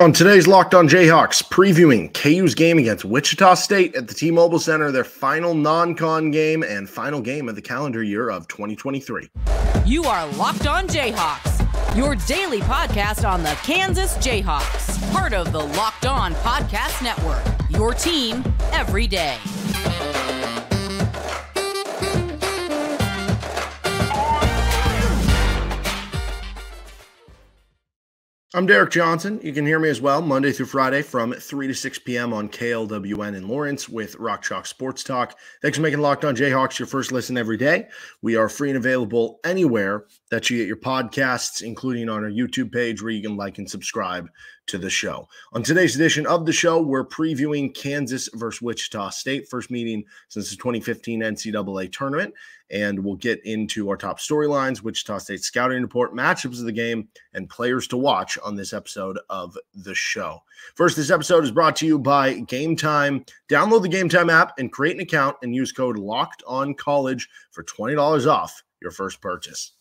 On today's Locked On Jayhawks, previewing KU's game against Wichita State at the T Mobile Center, their final non con game and final game of the calendar year of 2023. You are Locked On Jayhawks, your daily podcast on the Kansas Jayhawks, part of the Locked On Podcast Network, your team every day. I'm Derek Johnson. You can hear me as well Monday through Friday from 3 to 6 p.m. on KLWN in Lawrence with Rock Chalk Sports Talk. Thanks for making Locked On Jayhawks your first listen every day. We are free and available anywhere that you get your podcasts, including on our YouTube page where you can like and subscribe to the show. On today's edition of the show, we're previewing Kansas versus Wichita State, first meeting since the 2015 NCAA tournament. And we'll get into our top storylines, Wichita State scouting report, matchups of the game, and players to watch on this episode of the show. First, this episode is brought to you by Gametime. Download the Gametime app and create an account and use code Locked On College for $20 off your first purchase.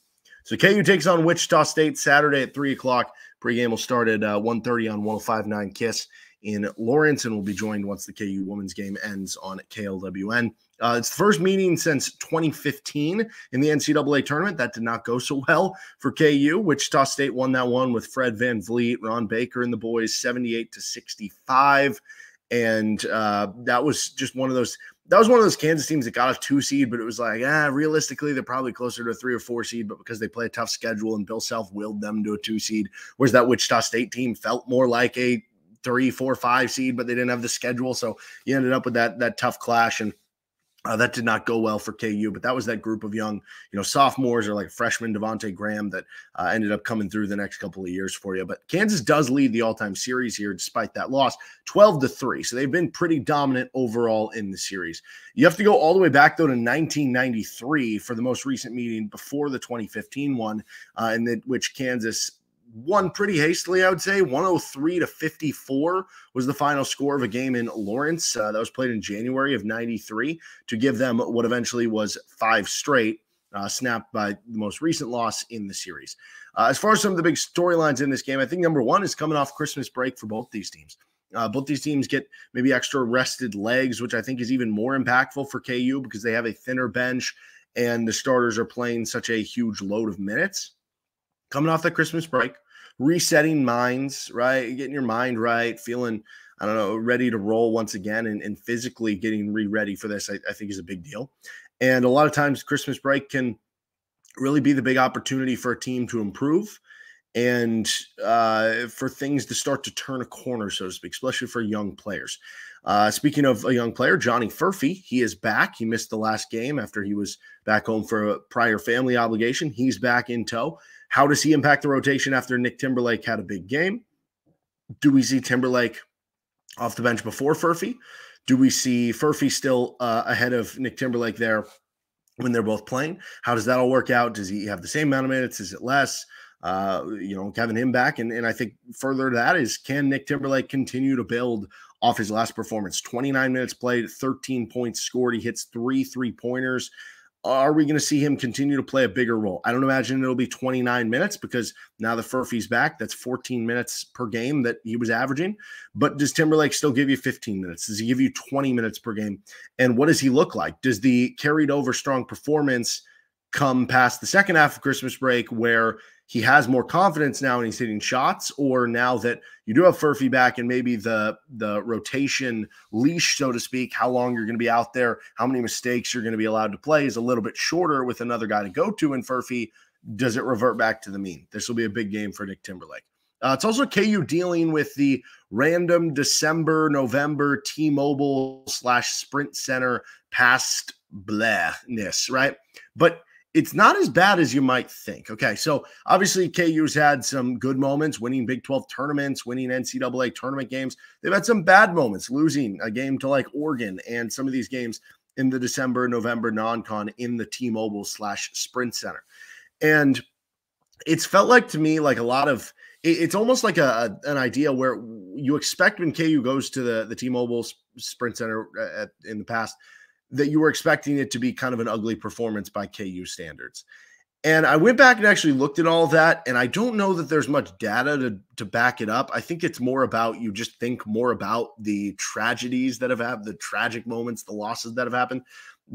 So KU takes on Wichita State Saturday at 3 o'clock. Pregame will start at uh, 1.30 on 105.9 KISS in Lawrence and will be joined once the KU women's game ends on KLWN. Uh, it's the first meeting since 2015 in the NCAA tournament. That did not go so well for KU. Wichita State won that one with Fred Van VanVleet, Ron Baker, and the boys 78 to 65. And uh, that was just one of those. That was one of those Kansas teams that got a two seed, but it was like, ah, realistically, they're probably closer to a three or four seed, but because they play a tough schedule and Bill Self willed them to a two seed, whereas that Wichita State team felt more like a three, four, five seed, but they didn't have the schedule. So you ended up with that that tough clash. And uh, that did not go well for KU, but that was that group of young, you know, sophomores or like freshman Devonte Graham that uh, ended up coming through the next couple of years for you. But Kansas does lead the all-time series here, despite that loss, twelve to three. So they've been pretty dominant overall in the series. You have to go all the way back though to 1993 for the most recent meeting before the 2015 one, uh, in the, which Kansas won pretty hastily, I would say. 103 to 54 was the final score of a game in Lawrence uh, that was played in January of 93 to give them what eventually was five straight, uh, snapped by the most recent loss in the series. Uh, as far as some of the big storylines in this game, I think number one is coming off Christmas break for both these teams. Uh, both these teams get maybe extra rested legs, which I think is even more impactful for KU because they have a thinner bench and the starters are playing such a huge load of minutes coming off that Christmas break, resetting minds, right? Getting your mind right, feeling, I don't know, ready to roll once again and, and physically getting re ready for this, I, I think is a big deal. And a lot of times, Christmas break can really be the big opportunity for a team to improve and uh, for things to start to turn a corner, so to speak, especially for young players. Uh, speaking of a young player, Johnny Furphy, he is back. He missed the last game after he was back home for a prior family obligation. He's back in tow. How does he impact the rotation after Nick Timberlake had a big game? Do we see Timberlake off the bench before Furphy? Do we see Furphy still uh, ahead of Nick Timberlake there when they're both playing? How does that all work out? Does he have the same amount of minutes? Is it less? Uh, you know, having him back. And, and I think further to that is can Nick Timberlake continue to build off his last performance? 29 minutes played, 13 points scored. He hits three three pointers. Are we going to see him continue to play a bigger role? I don't imagine it'll be 29 minutes because now the Furphy's back. That's 14 minutes per game that he was averaging. But does Timberlake still give you 15 minutes? Does he give you 20 minutes per game? And what does he look like? Does the carried over strong performance come past the second half of Christmas break where he has more confidence now and he's hitting shots, or now that you do have Furphy back and maybe the the rotation leash, so to speak, how long you're going to be out there, how many mistakes you're going to be allowed to play is a little bit shorter with another guy to go to in Furphy. Does it revert back to the mean? This will be a big game for Nick Timberlake. Uh, it's also KU dealing with the random December, November T-Mobile slash Sprint Center past blahness, right? But it's not as bad as you might think. Okay, so obviously KU's had some good moments, winning Big 12 tournaments, winning NCAA tournament games. They've had some bad moments, losing a game to like Oregon and some of these games in the December, November non-con in the T-Mobile slash Sprint Center. And it's felt like to me like a lot of it's almost like a, an idea where you expect when KU goes to the the T-Mobile Sprint Center uh, in the past that you were expecting it to be kind of an ugly performance by KU standards. And I went back and actually looked at all that, and I don't know that there's much data to, to back it up. I think it's more about you just think more about the tragedies that have happened, the tragic moments, the losses that have happened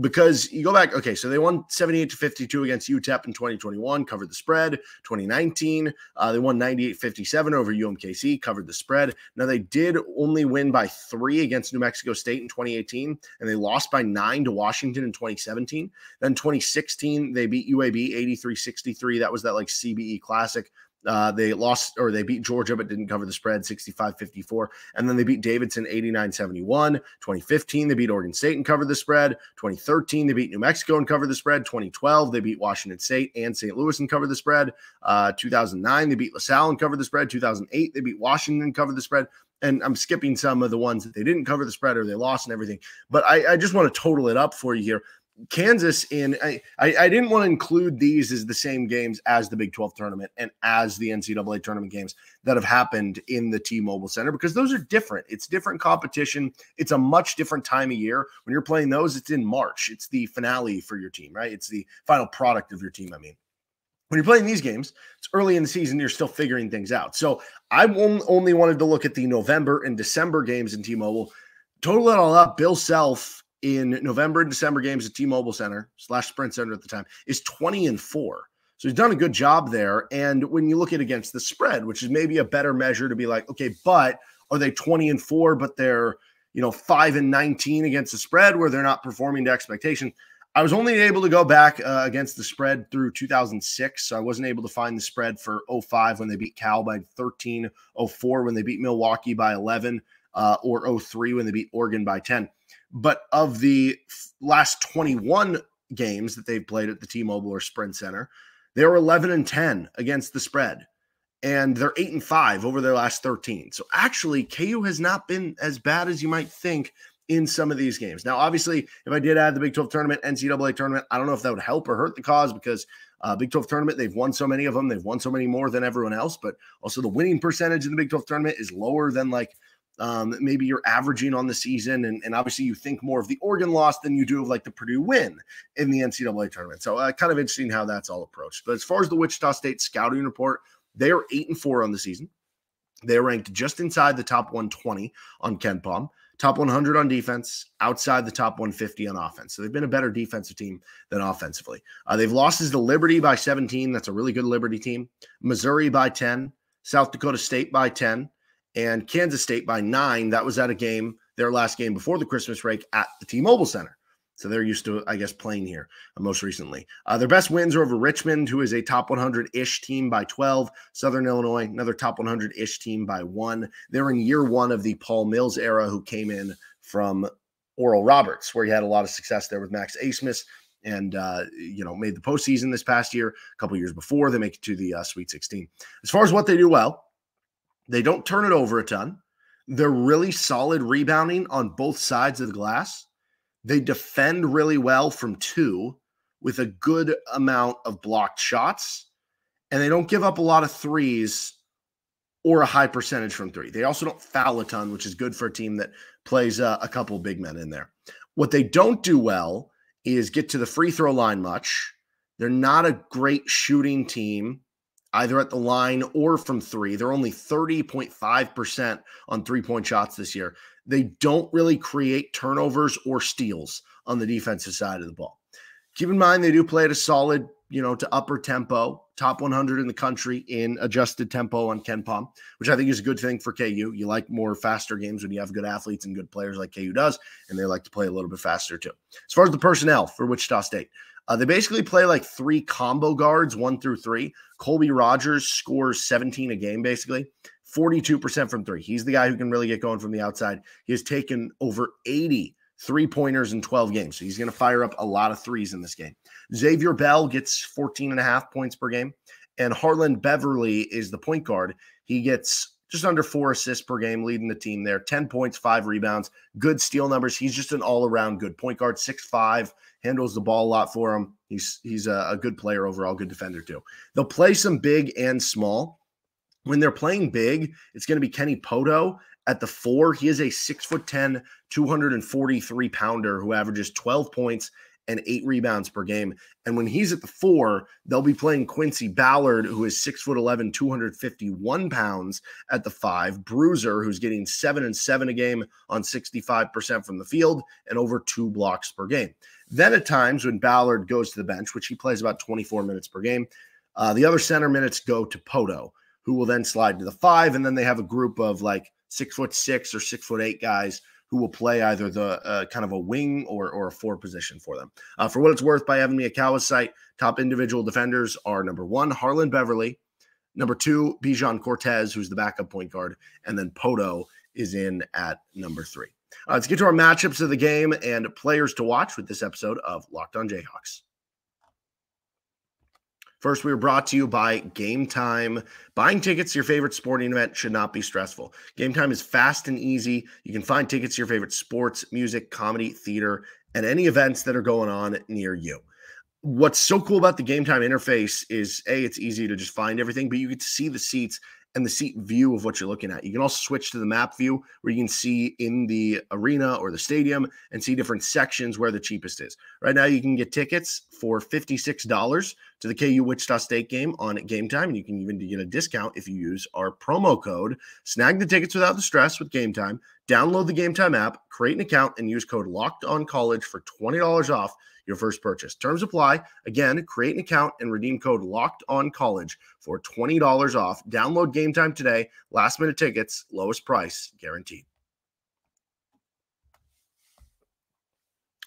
because you go back, okay, so they won 78 to 52 against UTEP in 2021, covered the spread. 2019, uh, they won 98 57 over UMKC, covered the spread. Now, they did only win by three against New Mexico State in 2018, and they lost by nine to Washington in 2017. Then 2016, they beat UAB 83 63. That was that like CBE Classic. Uh, they lost or they beat Georgia, but didn't cover the spread 65 54. And then they beat Davidson 89 71. 2015, they beat Oregon State and covered the spread. 2013, they beat New Mexico and covered the spread. 2012, they beat Washington State and St. Louis and covered the spread. Uh, 2009, they beat LaSalle and covered the spread. 2008, they beat Washington and covered the spread. And I'm skipping some of the ones that they didn't cover the spread or they lost and everything. But I, I just want to total it up for you here. Kansas in I, I, didn't want to include these as the same games as the Big 12 tournament and as the NCAA tournament games that have happened in the T-Mobile Center because those are different. It's different competition. It's a much different time of year. When you're playing those, it's in March. It's the finale for your team, right? It's the final product of your team, I mean. When you're playing these games, it's early in the season, you're still figuring things out. So I only wanted to look at the November and December games in T-Mobile. Total it all up, Bill Self in November and December games at T-Mobile Center slash Sprint Center at the time is 20 and four. So he's done a good job there. And when you look at against the spread, which is maybe a better measure to be like, okay, but are they 20 and four, but they're you know five and 19 against the spread where they're not performing to expectation? I was only able to go back uh, against the spread through 2006. So I wasn't able to find the spread for 05 when they beat Cal by 13, 04 when they beat Milwaukee by 11, uh, or 03 when they beat Oregon by 10. But of the last 21 games that they've played at the T-Mobile or Sprint Center, they were 11 and 10 against the spread. And they're 8 and 5 over their last 13. So actually, KU has not been as bad as you might think in some of these games. Now, obviously, if I did add the Big 12 tournament, NCAA tournament, I don't know if that would help or hurt the cause because uh, Big 12 tournament, they've won so many of them. They've won so many more than everyone else, but also the winning percentage in the Big 12 tournament is lower than like um, maybe you're averaging on the season, and, and obviously you think more of the Oregon loss than you do of like the Purdue win in the NCAA tournament. So uh, kind of interesting how that's all approached. But as far as the Wichita State scouting report, they are eight and four on the season. They're ranked just inside the top 120 on KenPom, top 100 on defense, outside the top 150 on offense. So they've been a better defensive team than offensively. Uh, they've lost to the Liberty by 17. That's a really good Liberty team. Missouri by 10. South Dakota State by 10 and Kansas State by nine. That was at a game, their last game before the Christmas break at the T Mobile Center. So they're used to, I guess, playing here uh, most recently. Uh, their best wins are over Richmond, who is a top 100 ish team by 12. Southern Illinois, another top 100 ish team by one. They're in year one of the Paul Mills era, who came in from Oral Roberts, where he had a lot of success there with Max Abmas and uh, you know made the postseason this past year. A couple years before, they make it to the uh, Sweet 16. As far as what they do well, they don't turn it over a ton. They're really solid rebounding on both sides of the glass. They defend really well from two with a good amount of blocked shots. And they don't give up a lot of threes or a high percentage from three. They also don't foul a ton, which is good for a team that plays uh, a couple big men in there. What they don't do well is get to the free throw line much. They're not a great shooting team either at the line or from three. They're only 30.5% on three point shots this year. They don't really create turnovers or steals on the defensive side of the ball. Keep in mind, they do play at a solid, you know, to upper tempo, top 100 in the country in adjusted tempo on KenPom, which I think is a good thing for KU. You like more faster games when you have good athletes and good players like KU does, and they like to play a little bit faster too. As far as the personnel for Wichita State, uh, they basically play like three combo guards, one through three. Colby Rogers scores 17 a game, basically 42% from three. He's the guy who can really get going from the outside. He has taken over 80 three pointers in 12 games. So he's going to fire up a lot of threes in this game. Xavier Bell gets 14 and a half points per game. And Harlond Beverly is the point guard. He gets just under four assists per game, leading the team there. 10 points, five rebounds, good steal numbers. He's just an all around good point guard, six five handles the ball a lot for him. He's he's a, a good player overall, good defender too. They'll play some big and small. When they're playing big, it's going to be Kenny Pohto at the four. He is a six foot 10, 243 pounder who averages 12 points and eight rebounds per game. And when he's at the four, they'll be playing Quincy Ballard, who is six foot 11, 251 pounds at the five, Bruiser, who's getting seven and seven a game on 65% from the field and over two blocks per game. Then at times when Ballard goes to the bench, which he plays about 24 minutes per game, uh, the other center minutes go to Pohto, who will then slide to the five. And then they have a group of like six foot six or six foot eight guys who will play either the uh, kind of a wing or, or a four position for them. Uh, for what it's worth, by having me Evan Miyakawa's site, top individual defenders are number one, Harlond Beverly, number two, Bijan Cortes, who's the backup point guard, and then Pohto is in at number three. Uh, let's get to our matchups of the game and players to watch with this episode of Locked On Jayhawks. First, we were brought to you by Gametime. Buying tickets to your favorite sporting event should not be stressful. Gametime is fast and easy. You can find tickets to your favorite sports, music, comedy, theater, and any events that are going on near you. What's so cool about the Gametime interface is A, it's easy to just find everything, but you get to see the seats and the seat view of what you're looking at. You can also switch to the map view where you can see in the arena or the stadium and see different sections where the cheapest is. Right now, you can get tickets for $56 to the KU Wichita State game on Gametime. And you can even get a discount if you use our promo code. Snag the tickets without the stress with Gametime. Download the Gametime app, create an account, and use code Locked On College for $20 off your first purchase. Terms apply. Again, create an account and redeem code Locked On College for $20 off. Download Gametime today. Last minute tickets, lowest price guaranteed.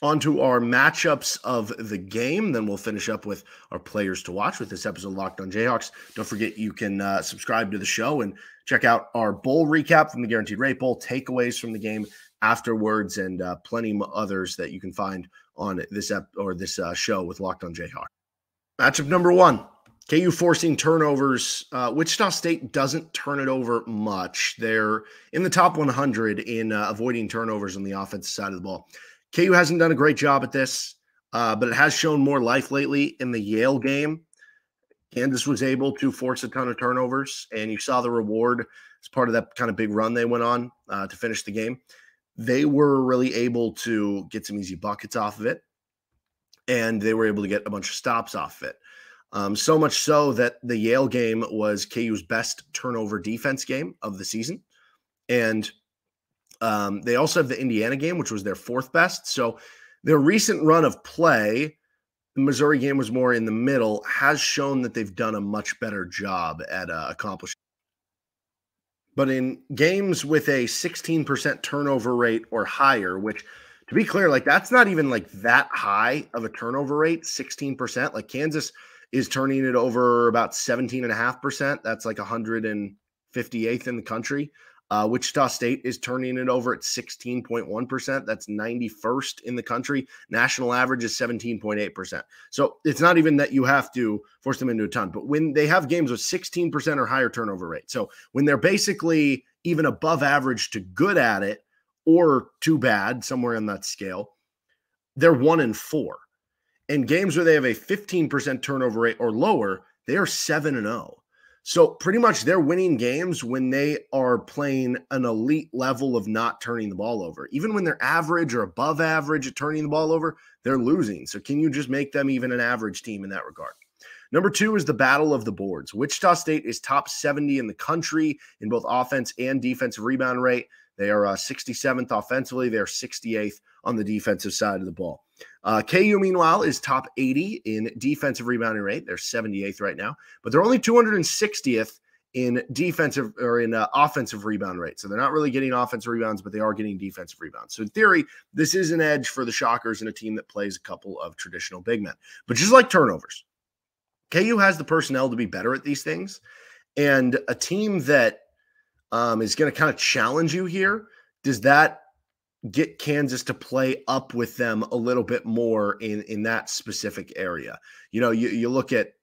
On to our matchups of the game. Then we'll finish up with our players to watch with this episode Locked on Jayhawks. Don't forget you can uh, subscribe to the show and check out our bowl recap from the Guaranteed Rate Bowl, takeaways from the game afterwards, and uh, plenty others that you can find on this ep- or this uh, show with Locked on Jayhawk. Matchup number one. KU forcing turnovers. Uh, Wichita State doesn't turn it over much. They're in the top 100 in uh, avoiding turnovers on the offensive side of the ball. KU hasn't done a great job at this, uh, but it has shown more life lately in the Yale game. Kansas was able to force a ton of turnovers, and you saw the reward as part of that kind of big run they went on uh, to finish the game. They were really able to get some easy buckets off of it, and they were able to get a bunch of stops off of it. Um, so much so that the Yale game was KU's best turnover defense game of the season. And um, they also have the Indiana game, which was their fourth best. So their recent run of play, the Missouri game was more in the middle, has shown that they've done a much better job at uh, accomplishing. But in games with a 16% turnover rate or higher, which to be clear, like that's not even like that high of a turnover rate, 16%. Like Kansas is turning it over about 17.5%. That's like 158th in the country. Uh, Wichita State is turning it over at 16.1%. That's 91st in the country. National average is 17.8%. So it's not even that you have to force them into a ton, but when they have games with 16% or higher turnover rate, so when they're basically even above average to good at it or too bad, somewhere on that scale, they're one and four. In games where they have a 15% turnover rate or lower, they are 7 and 0. So pretty much they're winning games when they are playing an elite level of not turning the ball over. Even when they're average or above average at turning the ball over, they're losing. So can you just make them even an average team in that regard? Number two is the battle of the boards. Wichita State is top 70 in the country in both offense and defensive rebound rate. They are uh, 67th offensively. They're 68th on the defensive side of the ball. Uh, KU, meanwhile, is top 80 in defensive rebounding rate. They're 78th right now, but they're only 260th in defensive or in uh, offensive rebound rate. So they're not really getting offensive rebounds, but they are getting defensive rebounds. So in theory, this is an edge for the Shockers in a team that plays a couple of traditional big men. But just like turnovers, KU has the personnel to be better at these things. And a team that um, is going to kind of challenge you here, does that get Kansas to play up with them a little bit more in in that specific area. You know, you you look at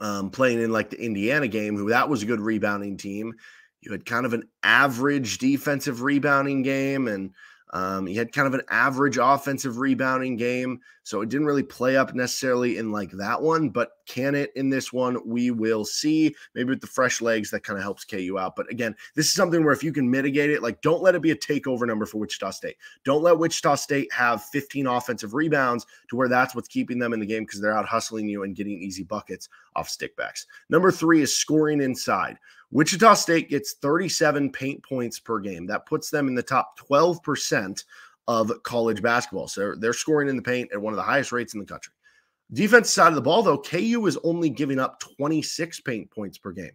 um, playing in like the Indiana game, who that was a good rebounding team. You had kind of an average defensive rebounding game, and Um, he had kind of an average offensive rebounding game, so it didn't really play up necessarily in like that one. But can it in this one? We will see. Maybe with the fresh legs, that kind of helps KU out. But again, this is something where if you can mitigate it, like don't let it be a takeover number for Wichita State. Don't let Wichita State have 15 offensive rebounds to where that's what's keeping them in the game because they're out hustling you and getting easy buckets off stickbacks. Number three is scoring inside. Wichita State gets 37 paint points per game. That puts them in the top 12% of college basketball. So they're scoring in the paint at one of the highest rates in the country. Defense side of the ball, though, KU is only giving up 26 paint points per game.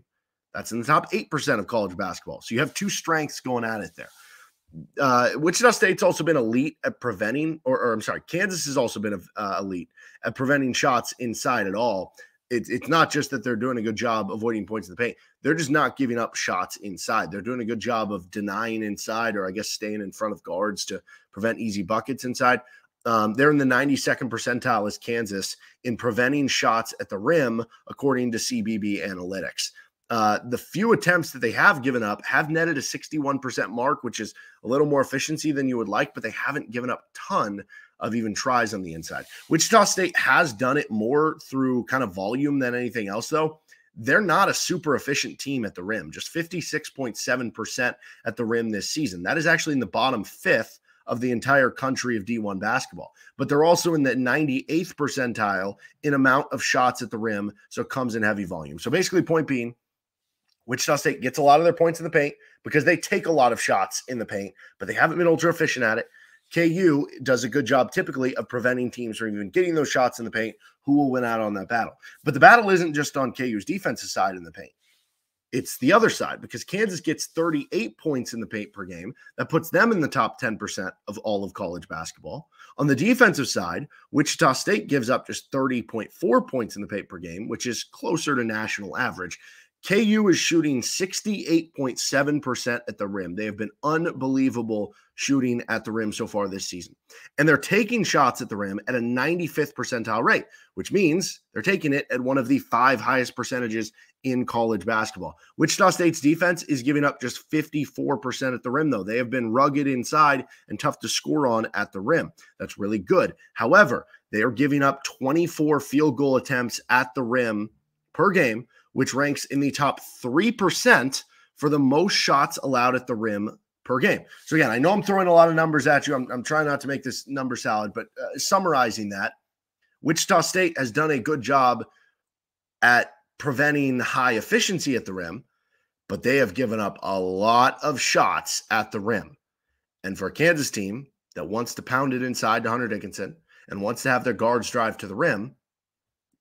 That's in the top 8% of college basketball. So you have two strengths going at it there. Uh, Wichita State's also been elite at preventing, or, or I'm sorry, Kansas has also been uh, elite at preventing shots inside at all it's it's not just that they're doing a good job avoiding points in the paint. They're just not giving up shots inside. They're doing a good job of denying inside, or I guess staying in front of guards to prevent easy buckets inside. Um, they're in the 92nd percentile as Kansas in preventing shots at the rim, according to CBB Analytics. Uh, the few attempts that they have given up have netted a 61% mark, which is a little more efficiency than you would like, but they haven't given up a ton of even tries on the inside. Wichita State has done it more through kind of volume than anything else, though. They're not a super efficient team at the rim, just 56.7% at the rim this season. That is actually in the bottom fifth of the entire country of D1 basketball. But they're also in the 98th percentile in amount of shots at the rim. So it comes in heavy volume. So basically, point being, Wichita State gets a lot of their points in the paint because they take a lot of shots in the paint, but they haven't been ultra efficient at it. KU does a good job typically of preventing teams from even getting those shots in the paint who will win out on that battle. But the battle isn't just on KU's defensive side in the paint. It's the other side because Kansas gets 38 points in the paint per game. That puts them in the top 10% of all of college basketball. On the defensive side, Wichita State gives up just 30.4 points in the paint per game, which is closer to national average. KU is shooting 68.7% at the rim. They have been unbelievable shooting at the rim so far this season. And they're taking shots at the rim at a 95th percentile rate, which means they're taking it at one of the five highest percentages in college basketball. Wichita State's defense is giving up just 54% at the rim, though. They have been rugged inside and tough to score on at the rim. That's really good. However, they are giving up 24 field goal attempts at the rim per game which ranks in the top 3% for the most shots allowed at the rim per game. So, again, I know I'm throwing a lot of numbers at you. I'm, I'm trying not to make this number salad, but uh, summarizing that, Wichita State has done a good job at preventing high efficiency at the rim, but they have given up a lot of shots at the rim. And for a Kansas team that wants to pound it inside to Hunter Dickinson and wants to have their guards drive to the rim,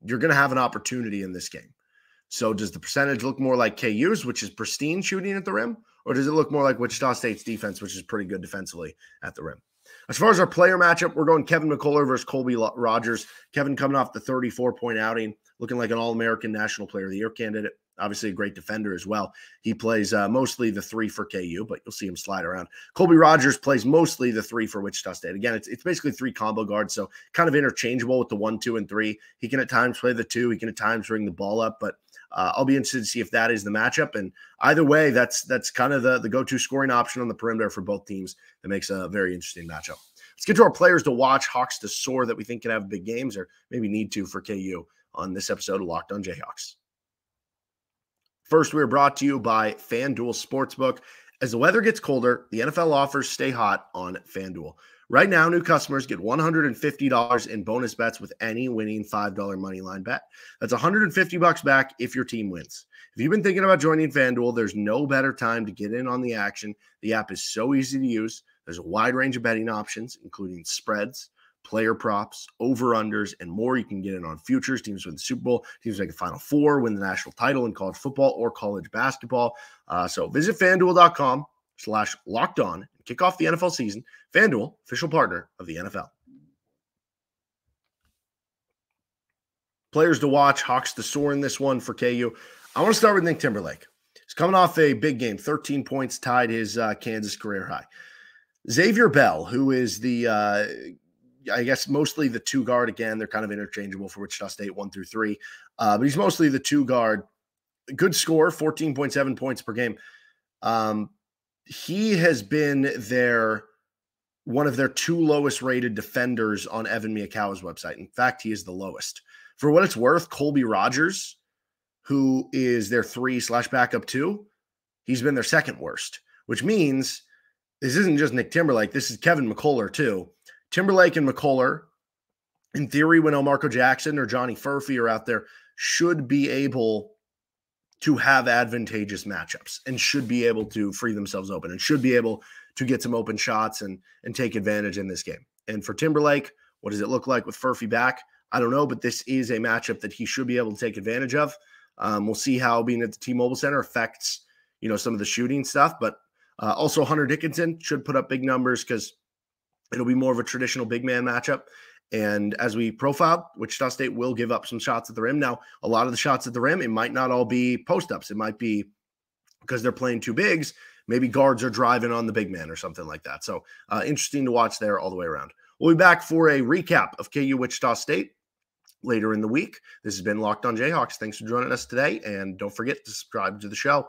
you're going to have an opportunity in this game. So does the percentage look more like KU's, which is pristine shooting at the rim, or does it look more like Wichita State's defense, which is pretty good defensively at the rim? As far as our player matchup, we're going Kevin McCullar versus Colby Rogers. Kevin coming off the 34 point outing, looking like an All American National Player of the Year candidate. Obviously, a great defender as well. He plays uh, mostly the three for KU, but you'll see him slide around. Colby Rogers plays mostly the three for Wichita State. Again, it's, it's basically three combo guards, so kind of interchangeable with the one, two, and three. He can at times play the two, he can at times bring the ball up, but uh, I'll be interested to see if that is the matchup. And either way, that's that's kind of the, the go-to scoring option on the perimeter for both teams. That makes a very interesting matchup. Let's get to our players to watch, Hawks to soar that we think can have big games or maybe need to for KU on this episode of Locked On Jayhawks. First, we are brought to you by FanDuel Sportsbook. As the weather gets colder, the NFL offers stay hot on FanDuel. Right now, new customers get $150 in bonus bets with any winning $5 money line bet. That's 150 bucks back if your team wins. If you've been thinking about joining FanDuel, there's no better time to get in on the action. The app is so easy to use. There's a wide range of betting options, including spreads, player props, over unders, and more. You can get in on futures, teams win the Super Bowl, teams make a Final Four, win the national title in college football or college basketball. Uh, so visit fanduel.com slash locked on and kick off the NFL season. FanDuel, official partner of the NFL. Players to watch, Hawks to soar in this one for KU. I want to start with Nick Timberlake. He's coming off a big game, 13 points, tied his uh, Kansas career high. Xavier Bell, who is the, uh, I guess, mostly the two guard. Again, they're kind of interchangeable for Wichita State, one through three. Uh, but he's mostly the two guard. Good score, 14.7 points per game. Um, he has been their one of their two lowest rated defenders on Evan Miyakawa's website. In fact, he is the lowest. For what it's worth, Colby Rogers, who is their three slash backup two, he's been their second worst, which means this isn't just Nick Timberlake. This is Kevin McCullar, too. Timberlake and McCullar, in theory, when Marco Jackson or Johnny Furphy are out there, should be able to have advantageous matchups and should be able to free themselves open and should be able to get some open shots and and take advantage in this game. And for Timberlake, what does it look like with Furphy back? I don't know, but this is a matchup that he should be able to take advantage of. Um, we'll see how being at the T-Mobile Center affects you know some of the shooting stuff, but uh, also Hunter Dickinson should put up big numbers because it'll be more of a traditional big man matchup. And as we profiled, Wichita State will give up some shots at the rim. Now, a lot of the shots at the rim, it might not all be post ups. It might be because they're playing two bigs. Maybe guards are driving on the big man or something like that. So uh, interesting to watch there all the way around. We'll be back for a recap of KU Wichita State later in the week. This has been Locked on Jayhawks. Thanks for joining us today. And don't forget to subscribe to the show.